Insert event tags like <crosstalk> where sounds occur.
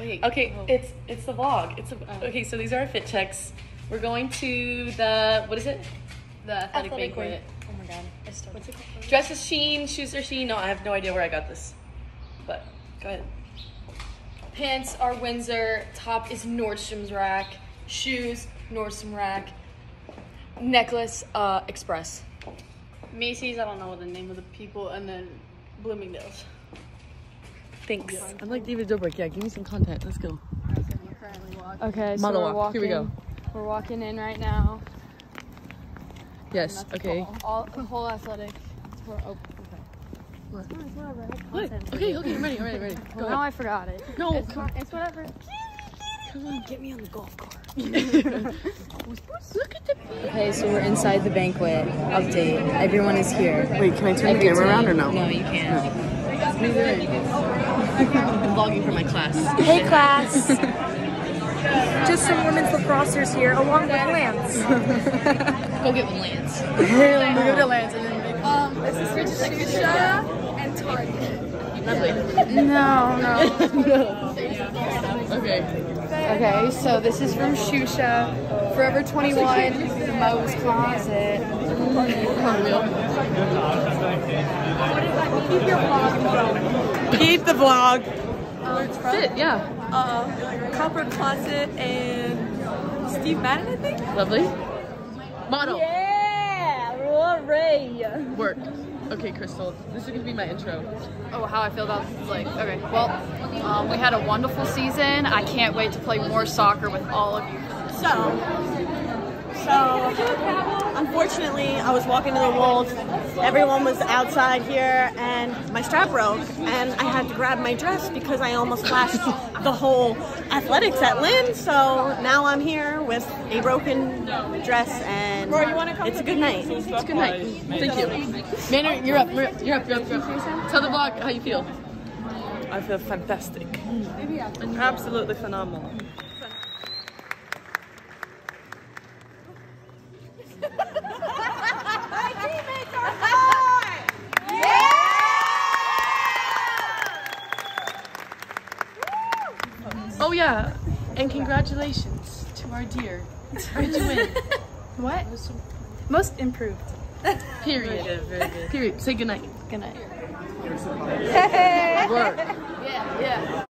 Wait. Okay, oh. it's it's the vlog. It's a, Oh. okay. So these are our fit checks. We're going to the what is it? The athletic, Athletic banquet. Oh my god. I started. What's it called? Dress Dresses Shein, shoes are Shein. No, I have no idea where I got this. But go ahead. Pants are Windsor. Top is Nordstrom's rack. Shoes Nordstrom rack. Necklace uh Express. Macy's, I don't know the name of the people, and then Bloomingdale's. Thanks. I'm like David Dobrik. Yeah, give me some content. Let's go. Okay, so Model we're walk. Here we go. We're walking in right now. Yes. Okay. All, all the whole athletic. We're open. Oh, what? Okay. It's whatever. What? Okay. Okay. I'm ready. I'm ready. I'm ready. <laughs> Go Well, now I forgot it. No, It's, come fine, it's whatever. Come on. Get me on the golf cart. <laughs> Look at the. Okay, so we're inside the banquet. Update. Everyone is here. Wait, can I turn Every the camera around or no? No, you can't. I'm vlogging for my class. Hey class! <laughs> Just some women's lacrossers here, along with Lance. Go get one, Lance. <laughs> Go to Lance and then Um, this is Shusha and Target. Lovely. No, <laughs> no. Okay. Okay, so this is from Shusha. Forever 21, Mo's Closet. Keep your vlog Keep the vlog. going. Fit. Yeah. Uh, Copper Closet and Steve Madden, I think. Lovely. Model. Yeah, hooray! Work. Okay, Crystal. This is gonna be my intro. Oh, how I feel about like okay. Well, um, we had a wonderful season. I can't wait to play more soccer with all of you. So, so unfortunately, I was walking to the Wolves. Everyone was outside here, and my strap broke, and I had to grab my dress because I almost flashed the whole athletics at Lynn. So now I'm here with a broken dress, and it's a good night. It's a good night. Thank you. Manner, you're up. You're up. You're up. You're up. You're up. Tell the vlog how you feel. I feel fantastic. Absolutely phenomenal. Oh yeah, and congratulations to our dear. You win? <laughs> What? Most improved. <laughs> Period. Very good. Period. Say goodnight. Good night. Work. <laughs> Yeah, yeah.